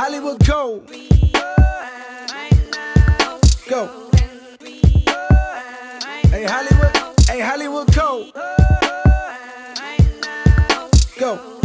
Hollywood go. Go. Hey Hollywood, hey Hollywood go. Go.